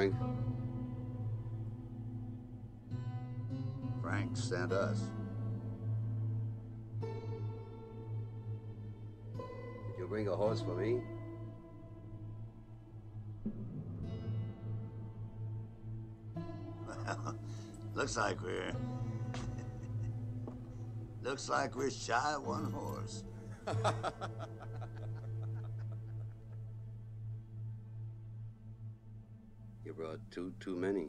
Frank? Frank sent us. Did you bring a horse for me? Well, Looks like we're. Looks like we're shy of one horse. You brought two, too many.